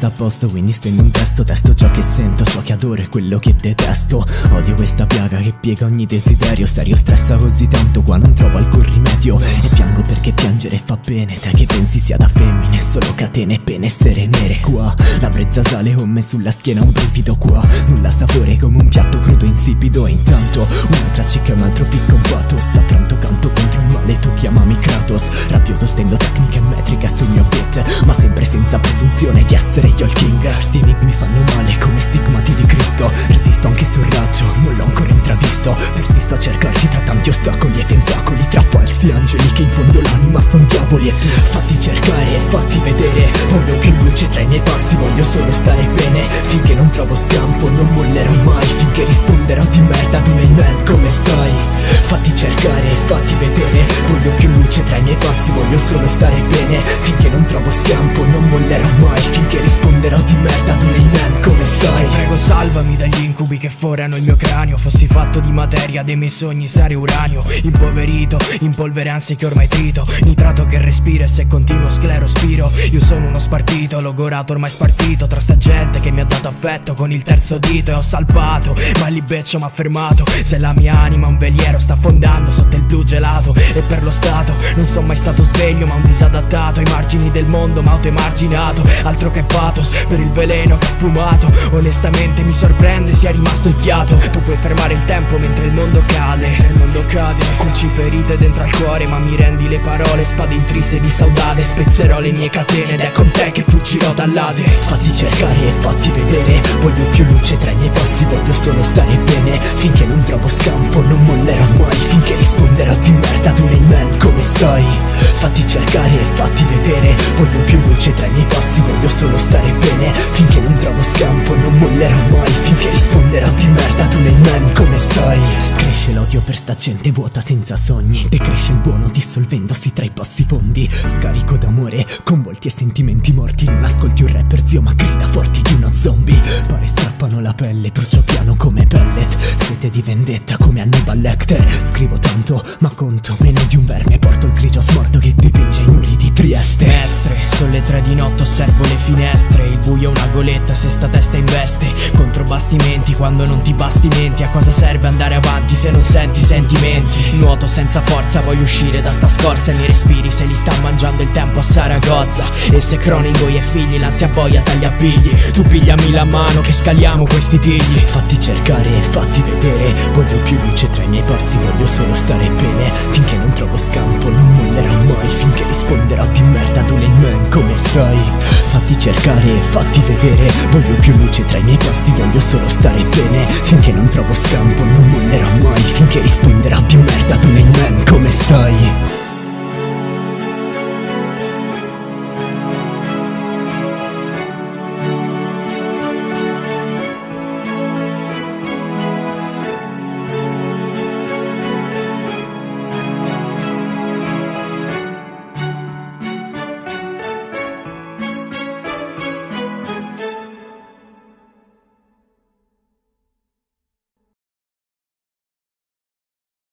sta a posto quindi stendo un testo Testo ciò che sento, ciò che adoro e quello che detesto. Odio questa piaga che piega ogni desiderio Serio stressa così tanto qua non trovo alcun rimedio. E piango perché piangere fa bene Te che pensi sia da femmine Solo catene e pene essere nere qua. La brezza sale con me sulla schiena un brivido qua. Nulla sapore come un piatto crudo insipido E intanto un'altra cicca e un altro picco un po' tossa di essere io il king. Sti mi fanno male come stigmati di Cristo. Resisto anche sul raggio, non l'ho ancora intravisto. Persisto a cercarti tra tanti ostacoli e tentacoli Tra falsi angeli che in fondo l'anima son diavoli E tu fatti cercare e fatti vedere. Voglio più luce tra i miei passi, voglio solo stare bene. Finché non trovo scampo non mollerò mai. Finché risponderò di merda ad un amen come stai? Fatti cercare e fatti vedere. Voglio più luce tra i miei passi, voglio solo stare bene. Finché non trovo scampo non mollerò mai. Finché risponderò di merda salvami dagli incubi che forano il mio cranio. Fossi fatto di materia, dei miei sogni sarei uranio. Impoverito, in polvere ansie che ormai trito. Nitrato che respira e se continuo sclerospiro Io sono uno spartito, logorato ormai spartito. Tra sta gente che mi ha dato affetto con il terzo dito E ho salvato, ma il libeccio m'ha fermato. Se la mia anima un veliero sta affondando sotto blu gelato E per lo Stato non sono mai stato sveglio ma un disadattato Ai margini del mondo ma autoemarginato Altro che pathos per il veleno che ho fumato. Onestamente mi sorprende sia rimasto il fiato Tu puoi fermare il tempo mentre il mondo cade Il mondo cade. Cuci ferite dentro al cuore ma mi rendi le parole Spade intrise di saudade Spezzerò le mie catene ed è con te che fuggirò dall'ade. Fatti cercare e fatti vedere Voglio più luce tra i miei passi Voglio solo stare bene Finché non trovo scampo non mollerò mai Finché risponderò stai Fatti cercare e fatti vedere. Voglio più luce tra i miei passi Voglio solo stare bene. Finché non trovo scampo non mollerò mai. Finché risponderò di merda ad un amen come stai? Cresce l'odio per sta gente vuota senza sogni. Decresce il buono dissolvendosi tra i passi fondi. Scarico d'amore con volti e sentimenti morti. Non ascolti un rapper zio ma grida forti di uno zombie. Pare strappano la pelle, brucio di vendetta come Hannibal Lecter. Scrivo tanto ma conto meno di un verme. Porto il grigio smorto che dipinge i muri di Trieste le tre di notte, osservo le finestre Il buio è una goletta se sta testa in veste. Contro bastimenti quando non ti bastimenti A cosa serve andare avanti se non senti sentimenti? Nuoto senza forza, voglio uscire da sta scorza I miei respiri se li sta mangiando il tempo a Saragozza. E se Cronico e figli l'ansia boia taglia pigli. Tu pigliami la mano che scaliamo questi tigli. Fatti cercare e fatti vedere Voglio più luce tra i miei passi Voglio solo stare bene. Finché non trovo scampo non mollerò mai Finché risponderò di merda ad un amen come stai? Fatti cercare e fatti vedere Voglio più luce tra i miei passi Voglio solo stare bene. Finché non trovo scampo non mollerò mai Finché risponderò di merda ad